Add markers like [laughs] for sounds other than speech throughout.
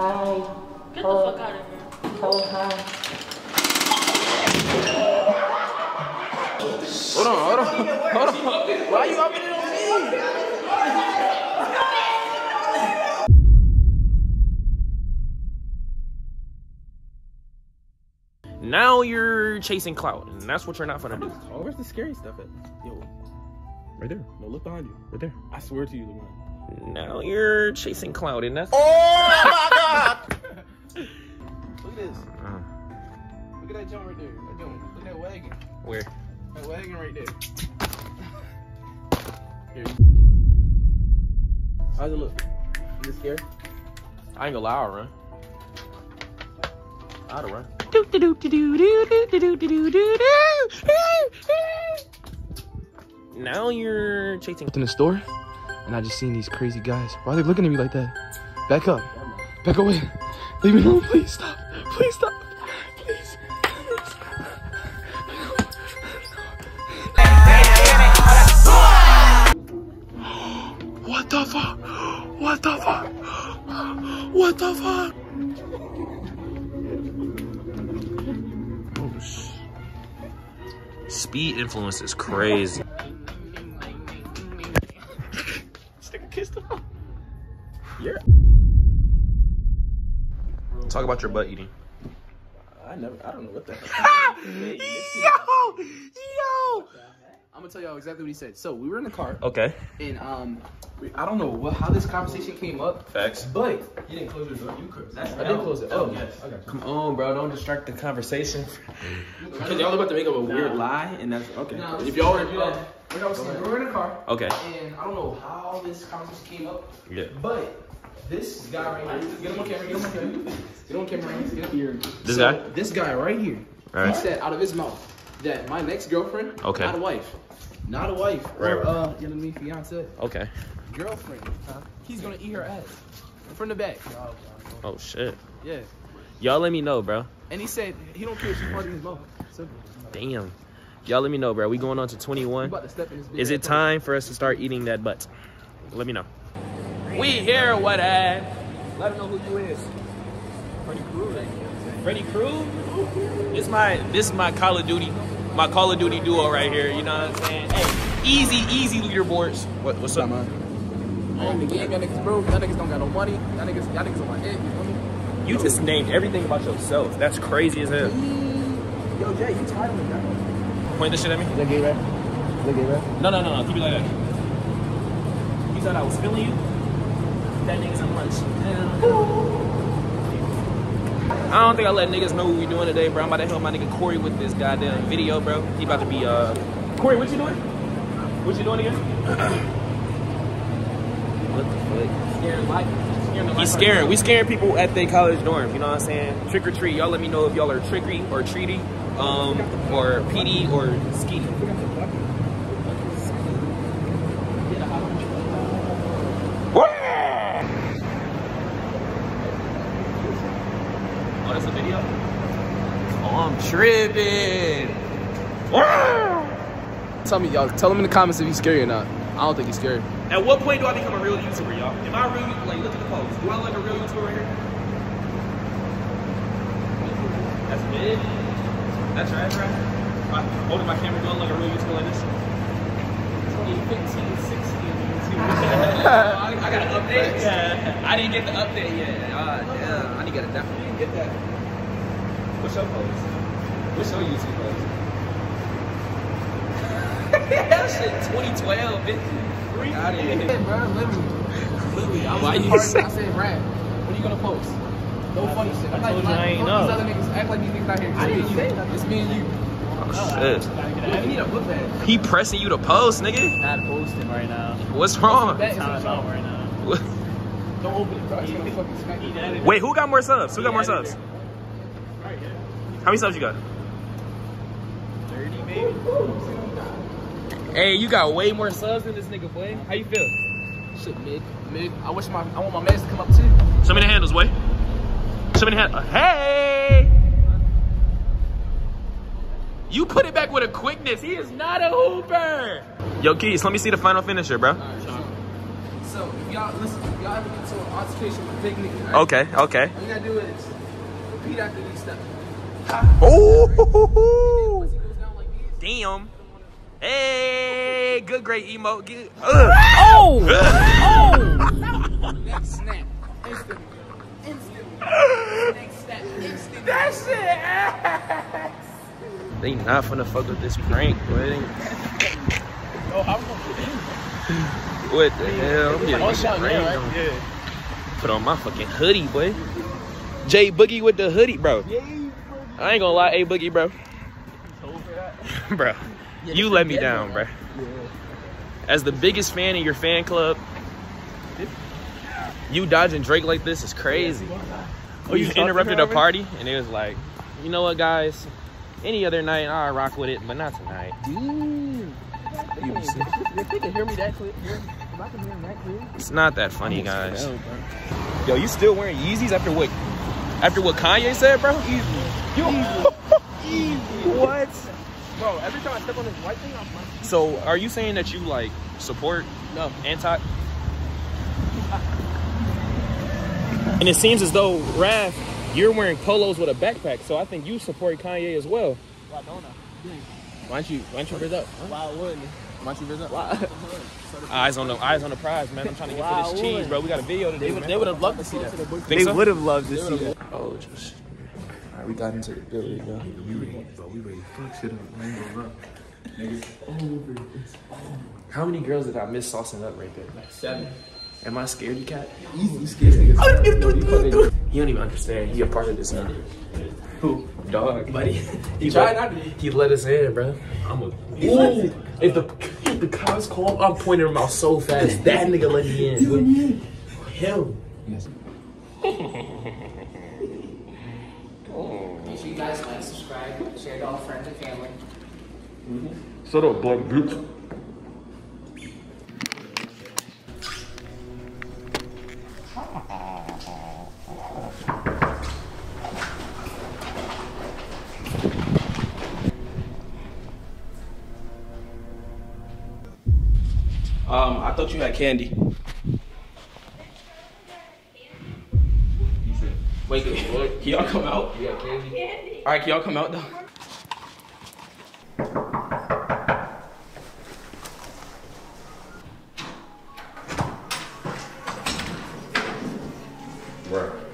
Hi. Get the oh. fuck out of here. Oh, hi. Hold on, hold on, hold on. Why you upping it on me? Now you're chasing clout, and that's what you're not gonna do. Oh, where's the scary stuff at? Yo, Right there, no, look behind you. right there. I swear to you, look you. Now you're chasing clout, and that's. Look at this. Uh, Look at that jump right there. That jump. Look at that wagon. where? That wagon right there. Here. How's it look? You scared? I ain't gonna lie, I'll run. I'll run. Now you're chasing. in the store and I just seen these crazy guys. Why are they looking at me like that? Back up. Back away. Leave me alone. Please stop. Please stop. Please. What the fuck? What the fuck? What the fuck? Speed influence is crazy. Yeah. Talk about your butt eating. I never. I don't know what the. [laughs] Yo! Yo! I'm gonna tell y'all exactly what he said. So we were in the car, Okay. and um, we, I don't know what, how this conversation came up, Facts. but You didn't close your door. You closed. That's I did close it. Oh, yes. okay. Come on, bro. Don't distract the conversation. Because [laughs] y'all about to make up a weird lie, and that's okay. if y'all were, uh, I was saying, we were in the car, Okay. and I don't know how this conversation came up, Yeah. but this guy right here, get him on camera, get him on camera, get him on camera, get him here. This So, guy? This guy right here, Alright. he said out of his mouth that my next girlfriend, Okay. not a wife, not a wife, Right, or right. uh, you know what I mean, fiance, Okay. girlfriend, he's gonna eat her ass from the back. Oh shit. Yeah. Y'all let me know, bro. And he said he don't care if she's part of his mouth. Simple. Damn. Y'all let me know, bro. Are We going on to 21. about to step in his big Is it time for us to start eating that butt? Let me know. We here, what ad? Let them know who you is. Freddy Crew. Freddy Crew? This my this is my Call of Duty, my Call of Duty duo right here. You know what I'm saying? Hey, easy, easy leaderboards. What, what's up, man? Hey, the game, y'all niggas broke. Y'all niggas don't got no money. Y'all niggas, y'all niggas on my head. You feel me? You just named everything about yourself. That's crazy as hell. Yo, Jay, you tired of me, bro? Point this shit at me. Is that gay, right? Is that gay, right? No, no, no, no. Keep it like that. You thought I was feeling you? That nigga's a lunch. I don't think I let niggas know what we doing today, bro. I'm about to help my nigga Corey with this goddamn video, bro. He about to be, uh... Corey, what you doing? What you doing again? [coughs] what the fuck? Scared life. He's scaring. We scaring people at their college dorm. You know what I'm saying? Trick or treat. Y'all let me know if y'all are trickery or treaty, um, or PD or ski. Oh, that's a video? Oh, I'm tripping. Tell me, y'all. Tell him in the comments if he's scary or not. I don't think he's scary. At what point do I become a real YouTuber, y'all? Am I real? Like, look at the pose. Do I look like a real YouTuber right here? That's mid. That's right, right. I holding my camera going like a real YouTuber like this? [laughs] 2015, 16 YouTube. I, I got an update. [laughs] Yeah. I didn't get the update yet. Ah, damn. I need to get it. I didn't get that. What's your pose? What's your YouTube pose? [laughs] that shit 2012, bitch. Freak out of here. Yeah, bro, literally. Literally. I was Why in the you party, say- I said, Brad, when you gonna post? No funny shit. I'm I told you I ain't know. These other niggas act like these niggas out here. I didn't say nothing. It's me and you. Oh, shit. We need a. He pressing you to post, nigga. Not posting right now. What's wrong? That is Time a right now. What- Don't open it, bro. It's gonna fucking smack you. Wait, who got more subs? Who got more subs? How many subs you got? 30 maybe. Hey, you got way more subs than this nigga, boy. How you feel? Shit, mid, mid. I wish my, I want my mans to come up too. Show me the handles, boy. Show me the uh, hey! You put it back with a quickness. He is not a hooper. Yo, Keys, let me see the final finisher, bro. So if y'all listen, if y'all time to get into an altercation with big nigga. alright? Okay, okay. All you gotta do is repeat after these steps. Oh, Once he goes down like these, damn. Hey, good, great emo. Good. Ugh. Oh! [laughs] next snap. Instantly. Instantly. next step. Instantly. That shit They not finna fuck with this prank, boy. They- What the hell? I'm getting this rain on. Put on my fucking hoodie, boy. J Boogie with the hoodie, bro. I ain't gonna lie, A Boogie, bro. [laughs] bro, [laughs] you let me down, bro. As the biggest fan in your fan club, you dodging Drake like this is crazy. Oh, you interrupted a party, and it was like, you know what, guys? Any other night, I'll rock with it, but not tonight. If they can hear me that clear, if I can hear him that clear. It's not that funny, guys. Yo, you still wearing Yeezys after what? After what Kanye said, bro? Easy. Easy. Easy. What? Bro, every time I step on this white thing, I'm like, So, are you saying that you like support no. anti? And it seems as though Raph, you're wearing polos with a backpack, so I think you support Kanye as well. Why don't I? Why don't you why don't you raise up? Why wouldn't he? Why don't you raise up? Eyes on the eyes on the prize, man. I'm trying to get Wow, for this cheese, bro. We got a video to They man. they would have loved to see that. Think so? have loved to see that. Oh just Alright, we got into the building, yo. How many girls did I miss saucing up right there? Like seven. Am I scaredy cat? Easy scared. He don't even understand. He a part of this now. Who? Dog. Buddy. He, tried not to be. he let us in, bro. I'm a. Ooh, if the if the cops call, I'm pointing him out so fast. [laughs] That nigga let me in. Him. Yes. Make sure you guys like, subscribe, share to all friends and family. Shut up, black bitch. Um, I thought you had candy. Wait, can y'all come out? Yeah, candy. All right, can y'all come out though? Right.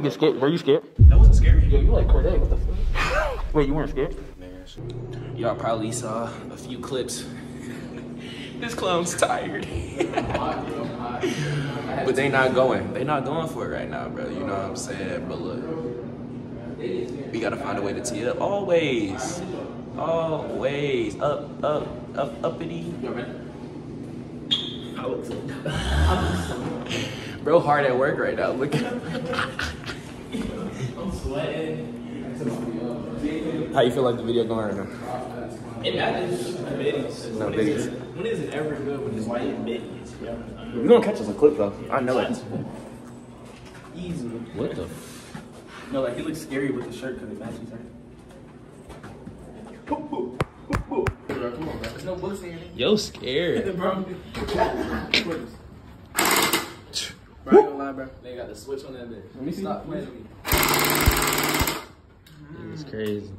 You get scared? Were you scared? That wasn't scary. Yo, you like Corday? What the fuck? [laughs] Wait, you weren't scared? Y'all probably saw a few clips. [laughs] this clown's tired. [laughs] but they not going. They not going for it right now, bro. You know what I'm saying? But look, we gotta find a way to tee it up. Always, always up, up, up, uppity. Bro, hard at work right now. Look at How you feel like the video going right now? It matters. Biddies. No biddies. When is it ever good when it's white biddies? Yeah. You're gonna catch us a clip though. I know it. Easy. What the? No, like he looks scary with the shirt because it matches, right? There's no bullets in here. Yo, scared. [laughs] Bro. [laughs] Bro, I ain't gonna lie, bro. They got the switch on that bitch. Let me Stop playing with me. It's crazy.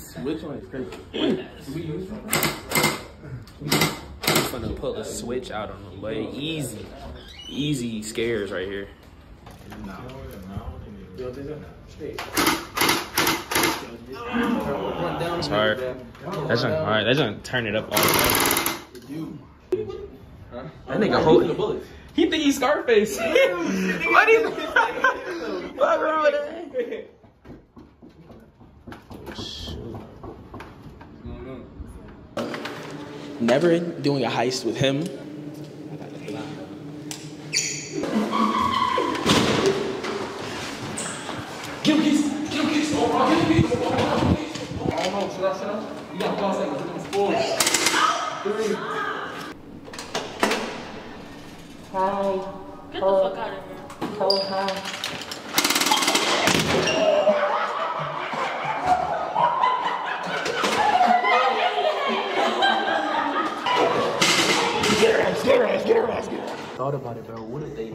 Switch on is crazy. I'm gonna put a switch out on them, but Easy, easy scares right here. It's hard. That's not hard. That's gonna turn it up all the way. That nigga hold. He think he's Scarface. [laughs] what is? [laughs] What wrong with that? Never doing a heist with him. Get him, keys. Get him, keys. Oh, get him, keys. Oh, no, should I, should I? You got Hi. Get oh. the fuck out of here. Oh, hi. get her ass, get her ass, get her ass. Thought about it, bro. What if they,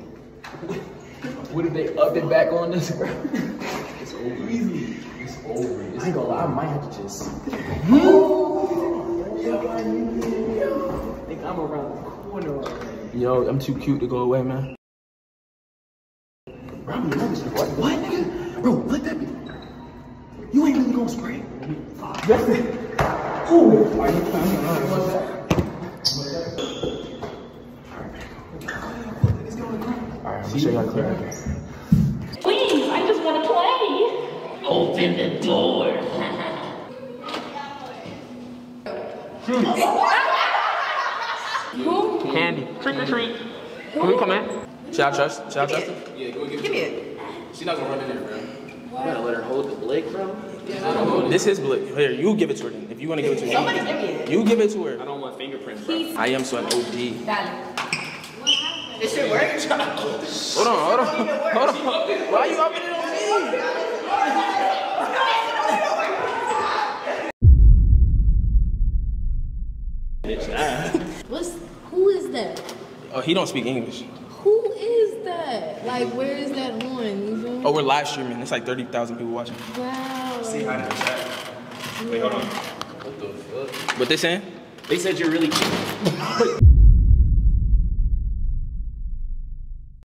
what if they upped it back on this, bro? It's over. Easy. It's over. It's I ain't gonna lie, I might have to just. yeah, I think I'm around the corner. Yo, I'm too cute to go away, man. Bro, I'm nervous. What? What, nigga? Bro, let that be. You ain't really gonna spray. Yes, it. Ooh. Are you planning on Alright, I'm gonna show you how to clear that. Please, I just want to play. Open the door. [laughs] Oh, Candy. Trick or treat. Can we come in? Should I trust? Should I trust her? Yeah, go give, it. it. She's not gonna run in there, bro. I'm gonna let her hold the blick, bro. This is blick. Here, you give it to her then. If you wanna give it to her. Somebody give me it. You give it to her. I don't want fingerprints, bro. I am so an OG. This shit work? Hold on, hold on, hold on. Why are you upping it on me? What's who is that? Oh, he don't speak English. Who is that? Like, where is that on? You feel me? Oh, we're live streaming. It's like 30,000 people watching. Wow. See how that Wait, hold on. What the fuck? What they saying? They said you're really cute. [laughs]